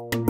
you.